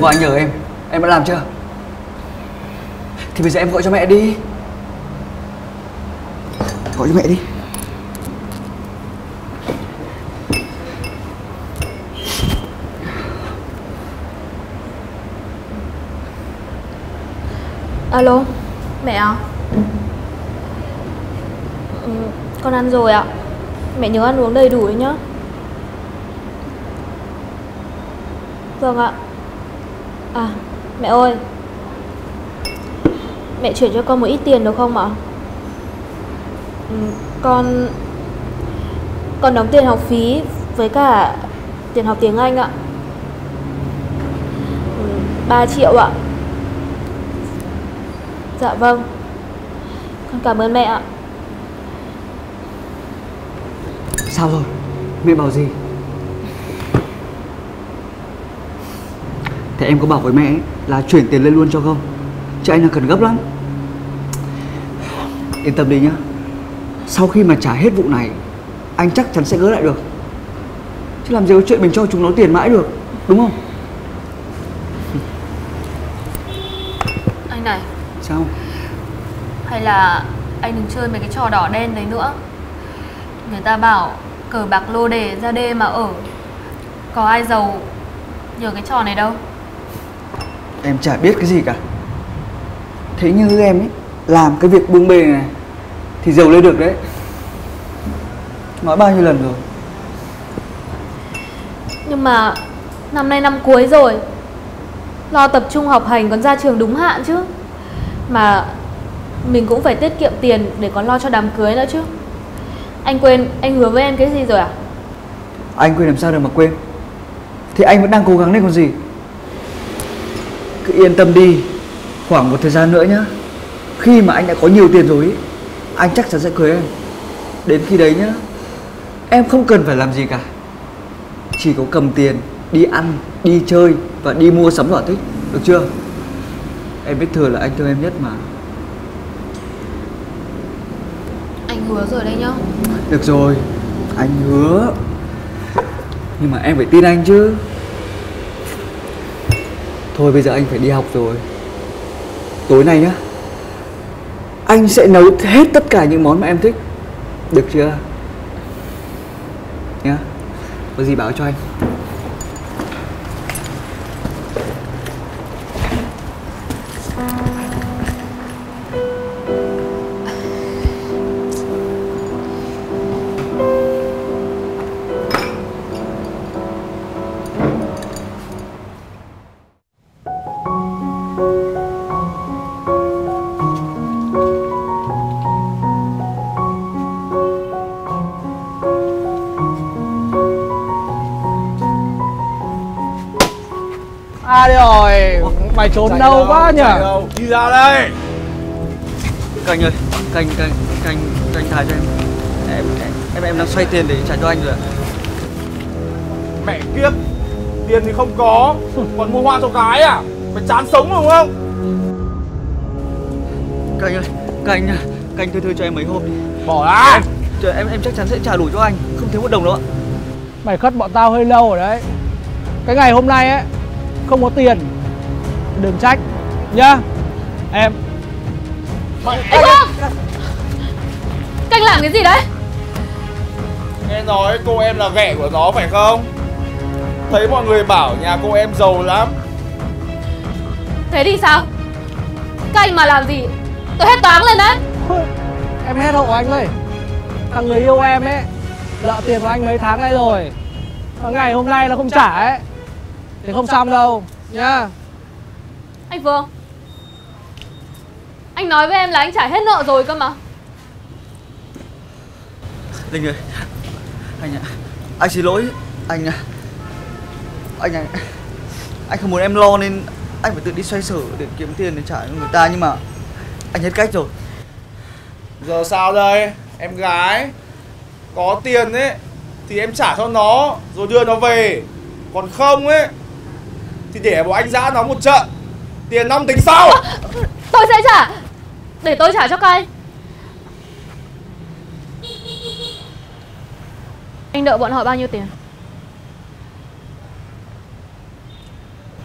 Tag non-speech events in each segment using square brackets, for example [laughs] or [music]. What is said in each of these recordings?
qua anh nhờ em Em đã làm chưa Thì bây giờ em gọi cho mẹ đi Gọi cho mẹ đi Alo, mẹ à? Ừ, con ăn rồi ạ. Mẹ nhớ ăn uống đầy đủ đấy nhá. Vâng ạ. À, mẹ ơi. Mẹ chuyển cho con một ít tiền được không ạ? Ừ, con con đóng tiền học phí với cả tiền học tiếng Anh ạ. Ừ, 3 triệu ạ. Dạ vâng Con cảm ơn mẹ ạ Sao rồi Mẹ bảo gì Thế em có bảo với mẹ là chuyển tiền lên luôn cho không? Chứ anh là cần gấp lắm. Yên tâm đi nhá. Sau khi mà trả hết vụ này Anh chắc chắn sẽ gỡ lại được. Chứ làm gì có chuyện mình cho chúng nó tiền mãi được Đúng không? Anh này. Sao? Hay là anh đừng chơi mấy cái trò đỏ đen đấy nữa. Người ta bảo cờ bạc lô đề ra đê mà ở. Có ai giàu nhờ cái trò này đâu Em chả biết cái gì cả. Thế như em ấy Làm cái việc buông bê này Thì giàu lên được đấy. Nói bao nhiêu lần rồi? Nhưng mà năm nay năm cuối rồi. Lo tập trung học hành còn ra trường đúng hạn chứ. Mà mình cũng phải tiết kiệm tiền để còn lo cho đám cưới nữa chứ. Anh quên anh hứa với em cái gì rồi à? Anh quên làm sao được mà quên. Thì anh vẫn đang cố gắng đấy còn gì Cứ yên tâm đi. Khoảng một thời gian nữa nhá. Khi mà anh đã có nhiều tiền rồi ý, Anh chắc chắn sẽ cưới em. Đến khi đấy nhá Em không cần phải làm gì cả. Chỉ có cầm tiền Đi ăn, đi chơi Và đi mua sắm thỏa thích Được chưa? Em biết thừa là anh thương em nhất mà. Anh hứa rồi đây nhá. Được rồi Anh hứa. Nhưng mà em phải tin anh chứ Thôi, bây giờ anh phải đi học rồi. Tối nay nhá. Anh sẽ nấu hết tất cả những món mà em thích. Được chưa? Nhá. Có gì báo cho anh. Đây rồi, mày trốn đâu quá nhỉ? Đi ra đây. Canh ơi Canh, canh, canh, canh thả cho em. Em, em, em, đang xoay tiền để trả cho anh rồi Mẹ kiếp Tiền thì không có Còn mua hoa cho gái à? Mày chán sống đúng không? Canh ơi Canh, canh thôi thôi cho em mấy hộp đi. Bỏ ra. Trời, em em chắc chắn sẽ trả đủ cho anh. Không thiếu một đồng đâu ạ. Mày khất bọn tao hơi lâu rồi đấy. Cái ngày hôm nay ấy Không có tiền Đừng trách Nhá. Em. Anh Phương Canh làm cái gì đấy? Nghe nói cô em là ghẻ của nó phải không? Thấy mọi người bảo nhà cô em giàu lắm. Thế thì sao? Các anh mà làm gì? Tôi hết toáng lên đấy. [laughs] Em hét hộ anh ơi. Thằng người yêu em ấy Nợ tiền của anh mấy tháng nay rồi. Ngày hôm nay nó không trả ấy Thì không xong đâu. Nhá. Anh Phương Anh nói với em là anh trả hết nợ rồi cơ mà. Linh ơi Anh ạ. Anh xin lỗi Anh ạ. Anh ạ. Anh không muốn em lo nên Anh phải tự đi xoay sở để kiếm tiền để trả cho người ta Nhưng mà Anh hết cách rồi. Giờ sao đây? Em gái Có tiền ấy Thì em trả cho nó Rồi đưa nó về. Còn không ấy Thì để bọn anh giã nó một trận Tiền năm tính sau. Tôi sẽ trả. Để tôi trả cho các anh. Anh nợ bọn họ bao nhiêu tiền?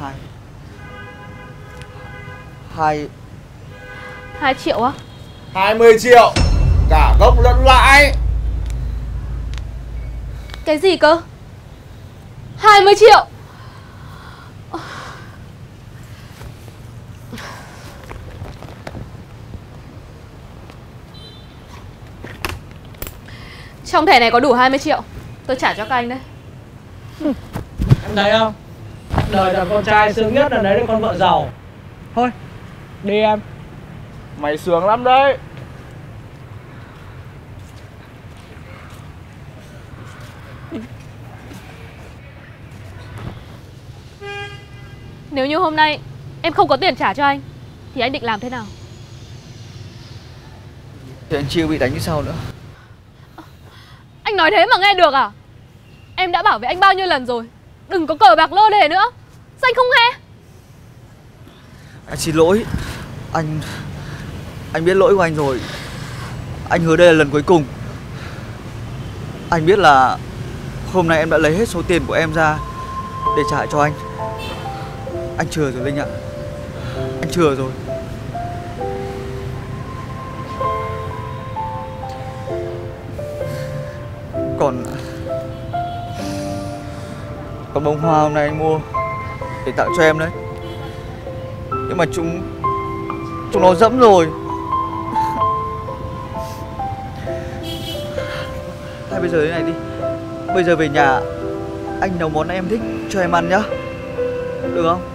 Hai. Hai. 2 triệu á? 20 triệu. Cả gốc lẫn lãi. Cái gì cơ? 20 triệu Trong thẻ này có đủ 20 triệu. Tôi trả cho các anh đấy. Em thấy không? Đời thằng con trai sướng nhất là lấy được con vợ giàu. Thôi, đi em. Mày sướng lắm đấy. Nếu như hôm nay em không có tiền trả cho anh Thì anh định làm thế nào? Thì anh Chiêu bị đánh như sau nữa anh nói thế mà nghe được à? Em đã bảo với anh bao nhiêu lần rồi? Đừng có cờ bạc lô đề nữa. Sao anh không nghe? Anh xin lỗi. Anh Anh biết lỗi của anh rồi. Anh hứa đây là lần cuối cùng. Anh biết là Hôm nay em đã lấy hết số tiền của em ra Để trả cho anh. Anh chừa rồi Linh ạ. Anh chừa rồi. Còn Còn bông hoa hôm nay anh mua Để tặng cho em đấy. Nhưng mà chúng Chúng nó dẫm rồi. Hay bây giờ thế này đi. Bây giờ về nhà, Anh nấu món em thích cho em ăn nhá. Được không?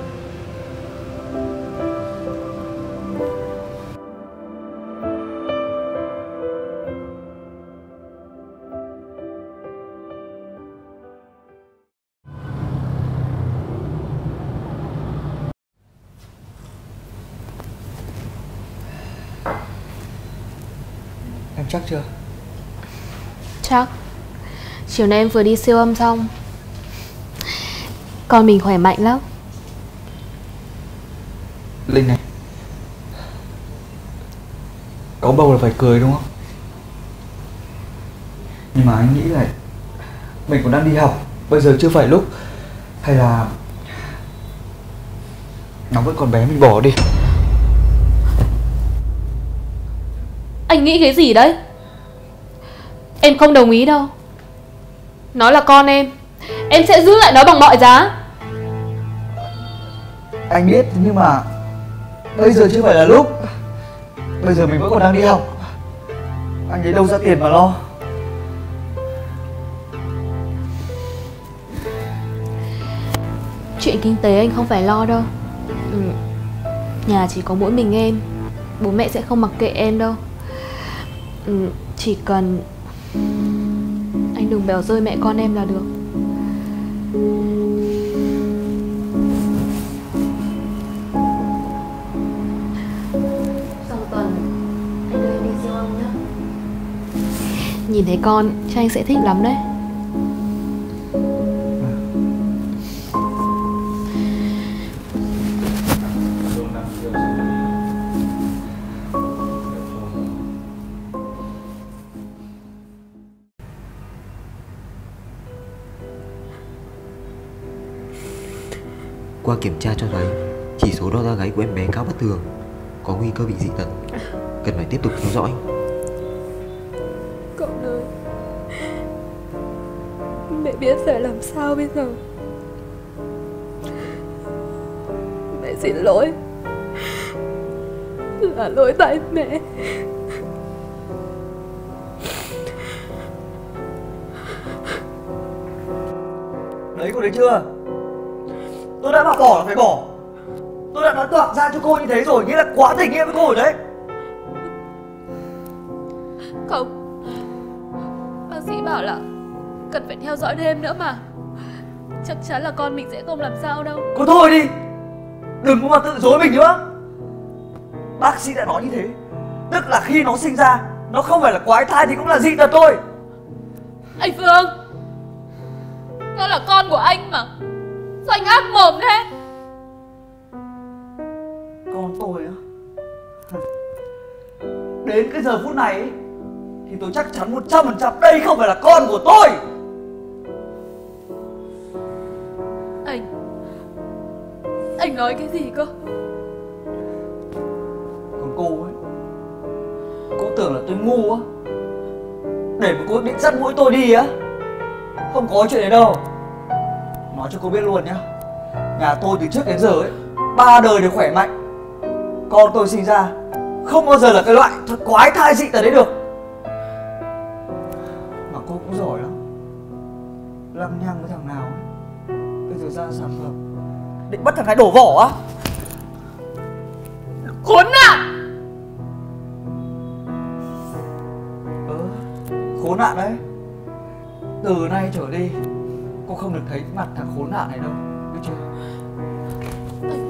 Chắc chưa? Chắc. Chiều nay em vừa đi siêu âm xong. Con mình khỏe mạnh lắm. Linh này. Có bầu là phải cười đúng không? Nhưng mà anh nghĩ là Mình còn đang đi học. Bây giờ chưa phải lúc. Hay là Nó vẫn còn bé mình bỏ đi Anh nghĩ cái gì đấy? Em không đồng ý đâu. Nó là con em. Em sẽ giữ lại nó bằng mọi giá. Anh biết nhưng mà Bây giờ chưa phải là lúc. Bây giờ mình vẫn còn đang đi học. Anh lấy đâu ra tiền mà lo. Chuyện kinh tế anh không phải lo đâu. Ừ. Nhà chỉ có mỗi mình em. Bố mẹ sẽ không mặc kệ em đâu ừ. Chỉ cần Anh đừng bèo rơi mẹ con em là được Sau tuần Anh đưa em đi siêu âm nhé Nhìn thấy con Chắc anh sẽ thích lắm đấy Qua kiểm tra cho thấy chỉ số đo ra gáy của em bé cao bất thường, có nguy cơ bị dị tật, cần phải tiếp tục theo dõi. Con ơi Mẹ biết phải làm sao bây giờ? Mẹ xin lỗi. Là lỗi tại mẹ. Đấy cô thấy chưa Tôi đã bảo bỏ là phải bỏ. Tôi đã nói toạc ra cho cô như thế rồi Nghĩa là quá tình nghĩa với cô rồi đấy. Không. Bác sĩ bảo là Cần phải theo dõi thêm nữa mà. Chắc chắn là con mình sẽ không làm sao đâu. Cô thôi đi. Đừng có mà tự dối mình nữa. Bác sĩ đã nói như thế. Tức là khi nó sinh ra Nó không phải là quái thai thì cũng là dị tật thôi. Anh Phương Nó là con của anh mà Sao anh ác mồm thế? Con tôi á. Đến cái giờ phút này ấy, Thì tôi chắc chắn 100% đây không phải là con của tôi. Anh Anh nói cái gì cơ? Cô ấy Cô tưởng là tôi ngu á. Để mà cô định dắt mũi tôi đi á Không có chuyện đấy đâu Nói cho cô biết luôn nhá. Nhà tôi từ trước đến giờ ấy Ba đời đều khỏe mạnh. Con tôi sinh ra Không bao giờ là cái loại thật quái thai dị tật đấy được. Mà cô cũng giỏi lắm. Lăng nhăng với thằng nào ấy Bây giờ ra sản phẩm Định bắt thằng này đổ vỏ á. Khốn nạn! Ờ, khốn nạn đấy. Từ nay trở đi Cô không được thấy mặt thằng khốn nạn này đâu Biết chưa?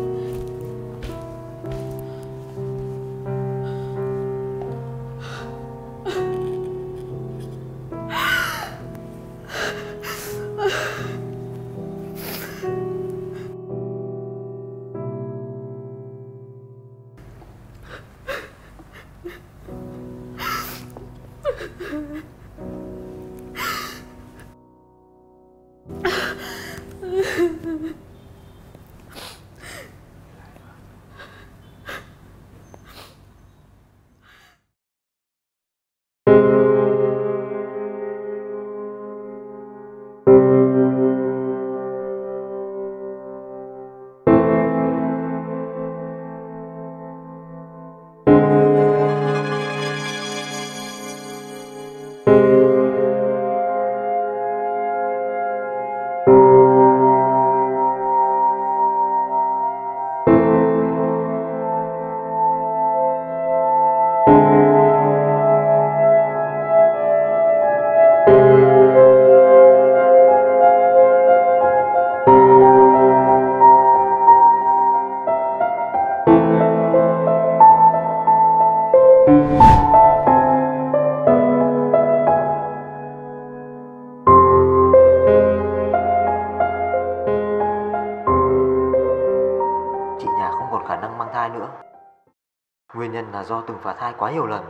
Nguyên nhân là do từng phá thai quá nhiều lần.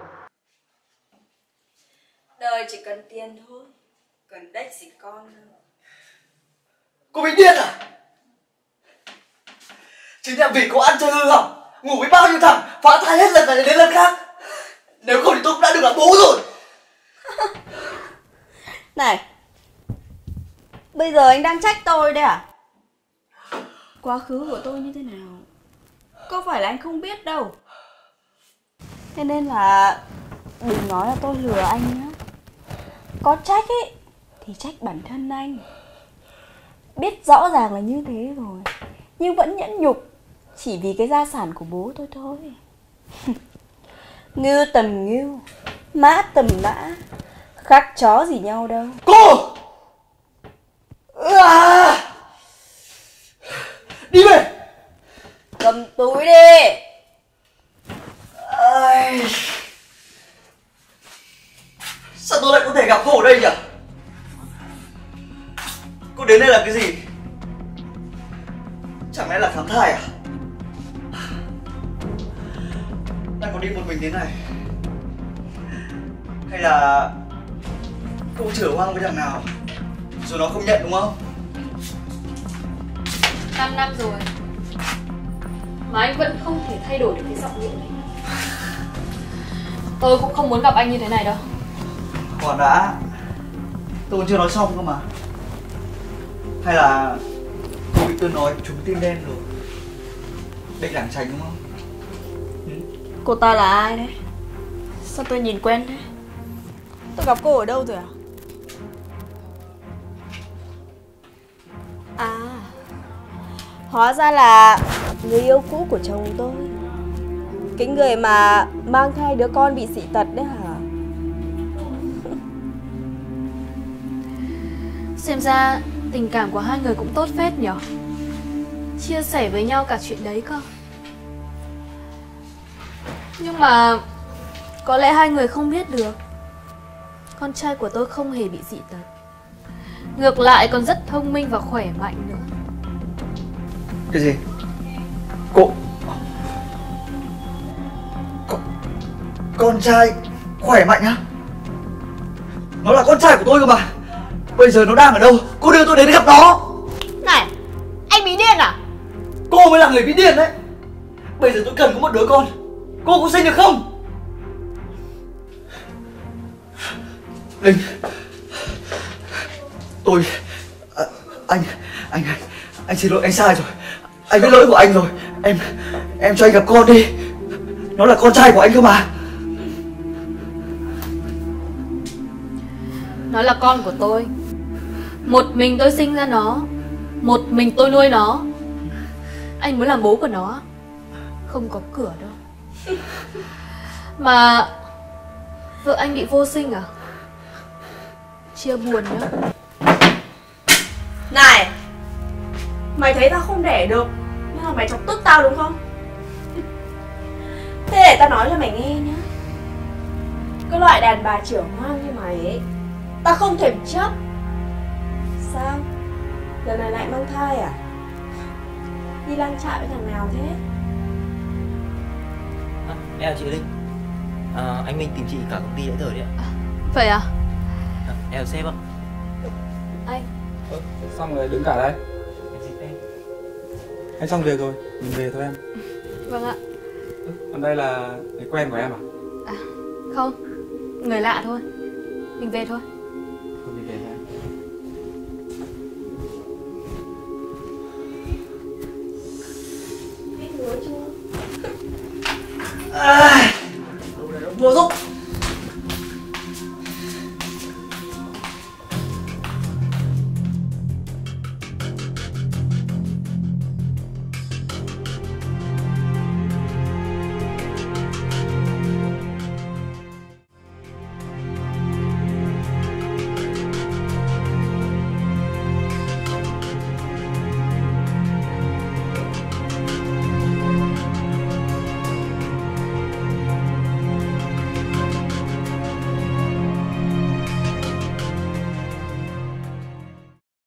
Đời chỉ cần tiền thôi Cần đếch gì con đâu Cô bị điên à? Chính là vì cô ăn chơi hư hỏng Ngủ với bao nhiêu thằng Phá thai hết lần này đến lần khác. Nếu không thì tôi cũng đã được làm bố rồi. [laughs] Này Bây giờ anh đang trách tôi đấy à? Quá khứ của tôi như thế nào? Có phải là anh không biết đâu Thế nên là Đừng nói là tôi lừa anh nhá. Có trách ấy Thì trách bản thân anh. Biết rõ ràng là như thế rồi Nhưng vẫn nhẫn nhục Chỉ vì cái gia sản của bố tôi thôi. [laughs] Ngưu tầm ngưu Mã tầm mã Khác chó gì nhau đâu. Cô! À! Đi về! Cầm túi đi Ai... Sao tôi lại có thể gặp cô ở đây nhỉ? Cô đến đây là cái gì? Chẳng lẽ là khám thai à? Đang có đi một mình thế này. Hay là Cô chửa hoang với thằng nào? Rồi nó không nhận đúng không? 5 năm rồi, Mà anh vẫn không thể thay đổi được cái giọng điệu này. Tôi cũng không muốn gặp anh như thế này đâu. Còn đã Tôi còn chưa nói xong cơ mà. Hay là Cô bị tôi nói trúng tim đen rồi. Định lảng tránh đúng không? Cô ta là ai đấy? Sao tôi nhìn quen thế? Tôi gặp cô ở đâu rồi à À Hóa ra là Người yêu cũ của chồng tôi Cái người mà Mang thai đứa con bị dị tật đấy hả? [laughs] Xem ra tình cảm của hai người cũng tốt phết nhở. Chia sẻ với nhau cả chuyện đấy cơ. Nhưng mà Có lẽ hai người không biết được. Con trai của tôi không hề bị dị tật. Ngược lại còn rất thông minh và khỏe mạnh nữa. Cái gì? Cô con trai khỏe mạnh á? Nó là con trai của tôi cơ mà. Bây giờ nó đang ở đâu? Cô đưa tôi đến gặp nó. Này Anh bị điên à? Cô mới là người bị điên đấy. Bây giờ tôi cần có một đứa con. Cô có sinh được không? Linh. Tôi à, Anh Anh anh Anh xin lỗi anh sai rồi. Anh biết lỗi của anh rồi. Em Em cho anh gặp con đi. Nó là con trai của anh cơ mà Nó là con của tôi. Một mình tôi sinh ra nó. Một mình tôi nuôi nó. Anh muốn làm bố của nó Không có cửa đâu. [laughs] Mà Vợ anh bị vô sinh à? Chia buồn nhá. Này Mày thấy tao không đẻ được Nhưng mà mày chọc tức tao đúng không? Thế để tao nói cho mày nghe nhá. Cái loại đàn bà trưởng hoang như mày ấy Tao không thèm chấp. Sao? Lần này lại mang thai à? Đi lang trại với thằng nào thế? À, Em chị Linh. À, Anh Minh tìm chị cả công ty đã rồi đấy ạ. Vậy à? À, Em là sếp ạ. Anh. Ơ, xong rồi đứng cả đây. Anh xong việc rồi, mình về thôi em. Vâng ạ. Ơ, Còn đây là người quen của em à? Không. Người lạ thôi. Mình về Thôi Biết hứa chưa à, Vô dụng